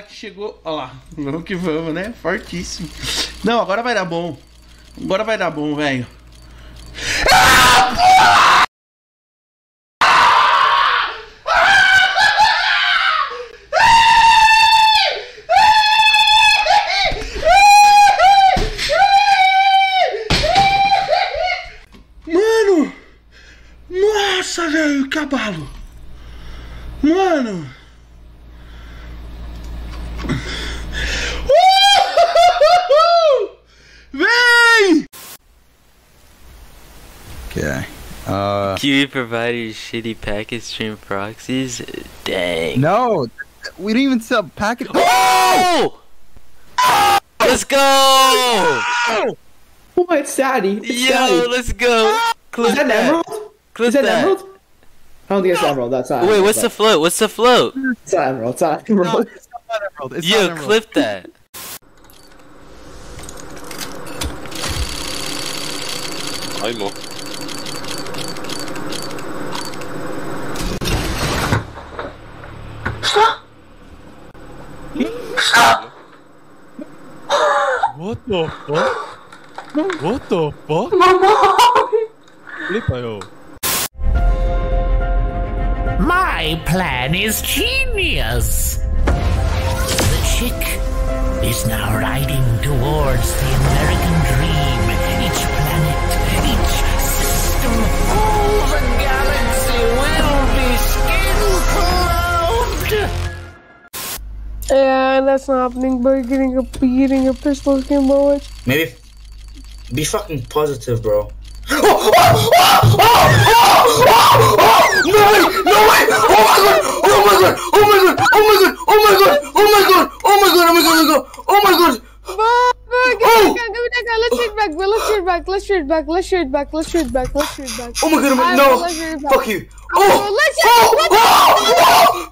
que chegou, ó lá, vamos que vamos, né? Fortíssimo. Não, agora vai dar bom. Agora vai dar bom, velho. Mano! Nossa, velho, que abalo! Mano! QE provided shitty packet stream proxies? Dang. no, we didn't even sell packet. Oh! oh! Let's go! Oh, it's Daddy. It's Yo, Daddy. let's go! Clip Is that an emerald? Clip Is that an that. emerald? I don't think it's an emerald. That's not. Wait, what's the float? What's the float? It's not emerald. It's not No, emerald. it's not emerald. It's Yo, not emerald. clip that. Aimo. What the fuck? What the fuck? Yo. My plan is genius. The chick is now riding towards the American dream. Each planet, each system, all the galaxy will be skin clothed. And that's not happening by getting a getting a pistol skin bullet. Maybe be fucking positive, bro. No way! No way! Oh my god! Oh my god! Oh my god! Oh my god! Oh my god! Oh my god! Oh my god! Oh my god! Oh my god! Fuck, fuck, Oh! give me that gun, Let's shoot back. Let's shoot back. Let's shoot back. Let's shoot back. Let's shoot back. Let's shoot back. Oh my god! Oh no! will let you back. Fuck you! Oh! let's Oh! Oh!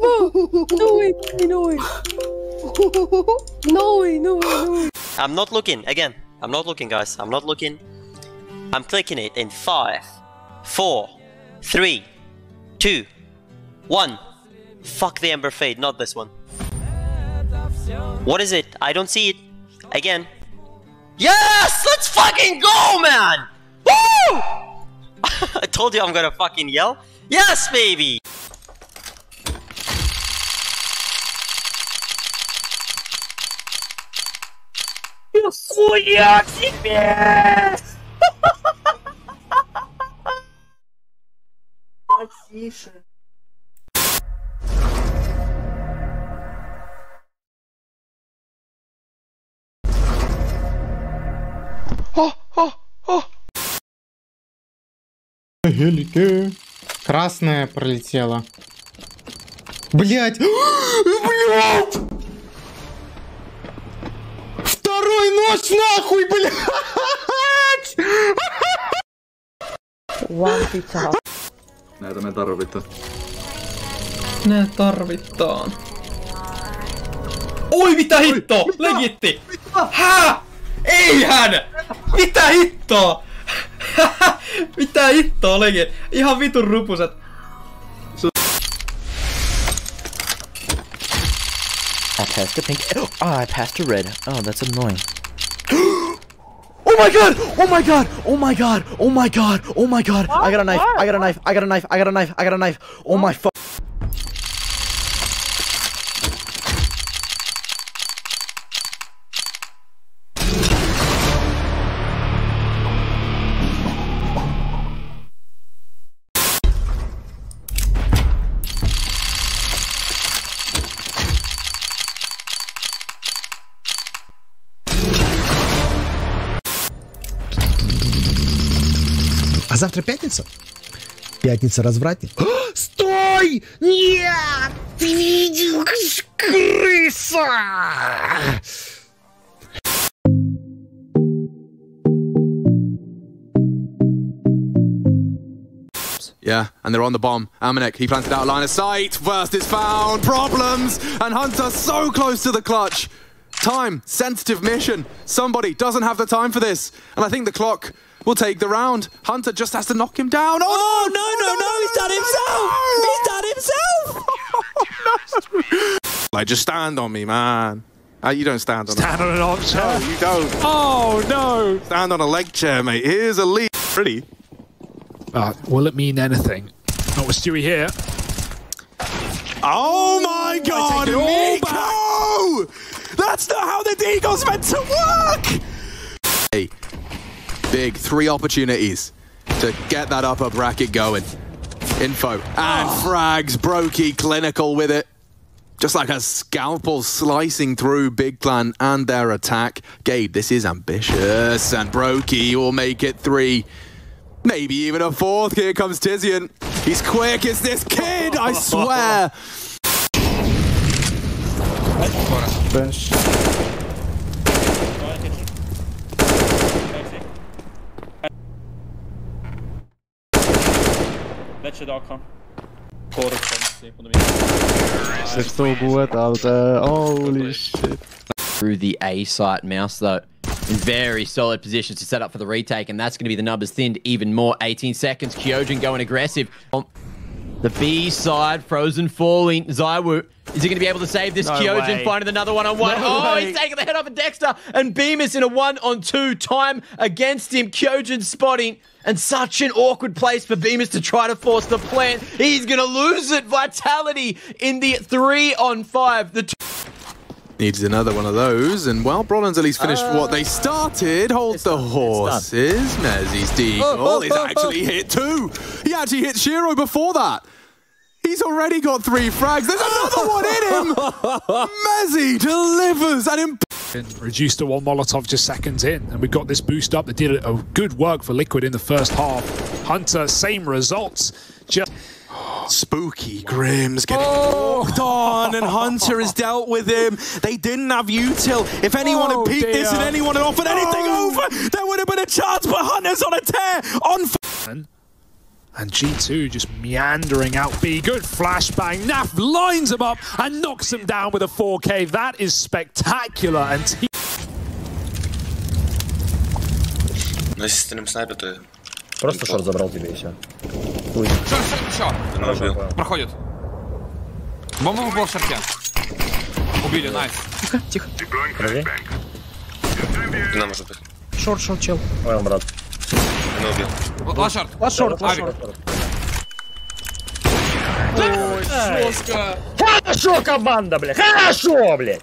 No, way, no way. No way, no way, no way. I'm not looking. Again, I'm not looking, guys. I'm not looking. I'm clicking it in five, four, three, two, one. Fuck the Ember Fade, not this one. What is it? I don't see it. Again. Yes! Let's fucking go, man! Woo! I told you I'm gonna fucking yell. Yes, baby! Нихуя себе! Потише. Гелике. Красная пролетела. Блять! Блять! Второй нож нахуй, блять! One pizza. Näitä me tarvitaan. Ne tarvitaan. Oi mitä hitto! Legitti! Hää? Eihän! Mitä hittoa? mitä hittoa legit? Ihan vitun rupuset. I passed the pink. Oh, I passed a red. Oh, that's annoying. Oh my god! Oh my god! Oh my god! Oh my god! Oh my god! I got a knife! I got a knife! I got a knife! I got a knife! I got a knife! Oh my fuck! А завтра пятница? Пятница развратник. Стой! Нет! Ты видел, крыса! Yeah, and they're on the bomb. Amanek, he planted out line of sight. First is found. Problems. And Hunter so close to the clutch. Time, sensitive mission. Somebody doesn't have the time for this. And I think the clock will take the round. Hunter just has to knock him down. Oh, no, no, no, he's done himself. He's done himself. Like, just stand on me, man. Uh, you don't stand on Stand a on an armchair. No, you don't. Oh no! Stand on a leg chair, mate. Here's a lead. Pretty. Uh, will it mean anything? Not with Stewie here. Oh my god, take it all NiKo! That's not how the Deagle's meant to work! Big three opportunities to get that upper bracket going. Info and oh. frags, broky clinical with it. Just like a scalpel slicing through Big Clan and their attack. Gabe, this is ambitious, and broky will make it three. Maybe even a fourth. Here comes Tizian. He's quick as this kid, I swear. Bench. Lecce Darkon. Går upp på dem. There's good out there. Holy shit. Through the A site mouse though. In very solid positions to set up for the retake, and that's going to be the numbers thinned even more. 18 seconds, Kyojin going aggressive. The B side, Frozen falling. Zywoo, is he going to be able to save this? No Kyojin finding another one on one. No oh, way. he's taking the head off of Dexter, and Bymas in a one on two. Time against him. Kyojin spotting. And such an awkward place for Bymas to try to force the plant. He's going to lose it. Vitality in the three on five. The two Needs another one of those, and well, Brollan's at least finished what they started. Hold the horses. Mezii's Deagle is actually hit two. He actually hit Shiro before that. He's already got three frags. There's another one in him. Mezii delivers an imp- reduced to one Molotov just seconds in, and we got this boost up that did a good work for Liquid in the first half. Hunter, same results. Just Spooky Grim's getting oh. walked on, and Hunter has dealt with him. They didn't have util. If anyone Oh, had peeked this and anyone had offered anything oh. over, there would have been a chance. But Hunter's on a tear. On. And G2 just meandering out B. Good flashbang. Naf lines him up and knocks him down with a 4K. That is spectacular. And T На системном снайпе ты... Просто шорт забрал тебе и все. Все, все, все. Ну, убил. Проходит. Бомба в шарке. Убили, найс. Тихо, тихо. Подожди. Спина может быть. Шорт, шорт, чел. Понял, брат. Спина убил. Лашард. Лашорт, Авик. лашорт. Жестко. Хорошо, команда, бля! Хорошо, блядь!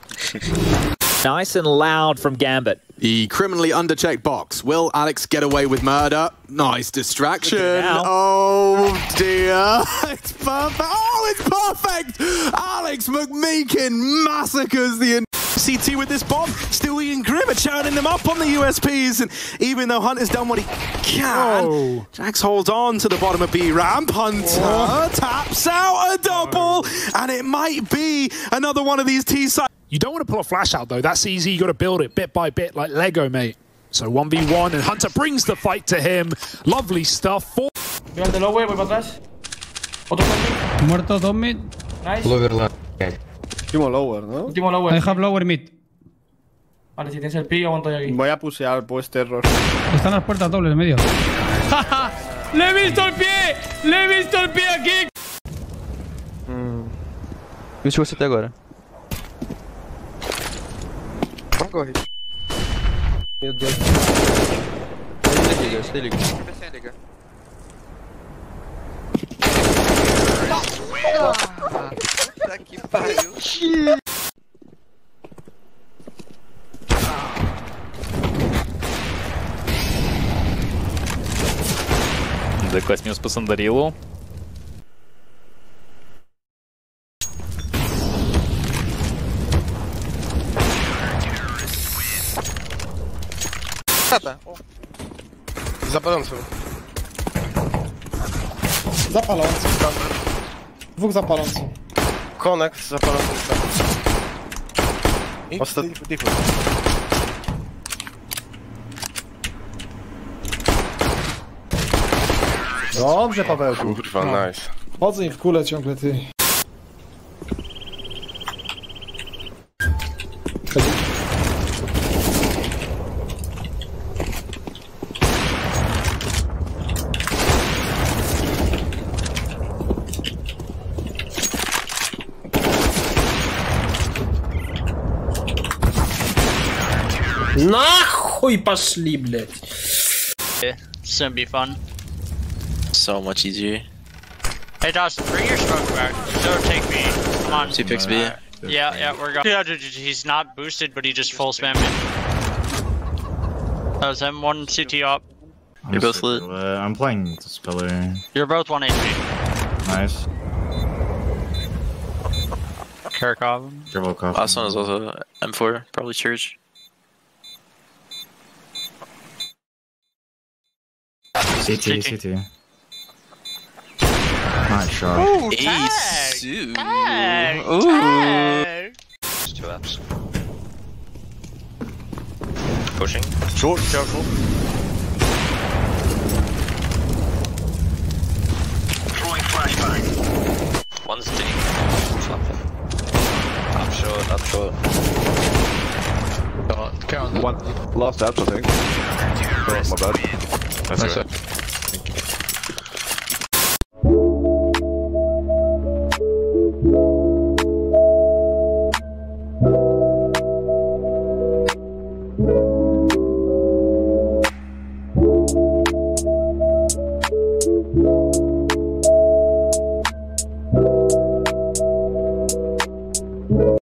Nice and loud from Gambit. The criminally underchecked box. Will Alex get away with murder? Nice distraction. now. Oh dear. It's perfect. Oh, it's perfect. Alex McMeekin massacres the en- CT with this bomb. Stewie and Grim are churning them up on the USPs. And even though Hunter's done what he can, oh. JaCkz holds on to the bottom of B ramp. Hunter oh. taps out a double. And it might be another one of these T sides. You don't want to pull a flash out though. That's easy. You got to build it bit by bit like Lego, mate. So 1v1 and Hunter brings the fight to him. Lovely stuff. Four Voy al de lower, voy para atrás. Otro zombie. Muerto dos mid. Nice. Último lower, ¿no? Último lower. I have lower mid. Vale, si tienes el pi, aguanto yo aquí. Voy a pusear pues terror. Están las puertas dobles en medio. ¡Le he visto el pie! ¡Le he visto el pie aquí! Deixa você até agora. Corre. Meu Deus. Se liga, se liga. Se liga. Puta que pariu. Дэквест минус по Сандарилу. За palącym. Za palącym, tak. Dwóch za palącym. Zapalących. Konek zapalący. Ostatni. Dobrze, Pawełku. Kurwa, No. nice. Chodzę im w kule ciągle, ty. Нахуй пошли, блядь. It's gonna be fun. So much easier. Hey Josh, bring your smoke back. So take me. Come on. Two picks B. Yeah, yeah, we're going. Yeah, dude, he's not boosted, but he just full spam me. That was him. One CT up. You're both lit. Uh, I'm playing this pillar. You're both one HP. Nice. Kirkov. Careful, cough. Last one is also M4, probably church. CT, CT. Nice shot. Ooh, Ace. tag. Ooh. Tag. Ooh. Tag. Two apps. Pushing. Short, careful. Throwing flashbang. One's D. Up short, up short. One last apps, I think. Oh, my bad. That's Nice right. shot.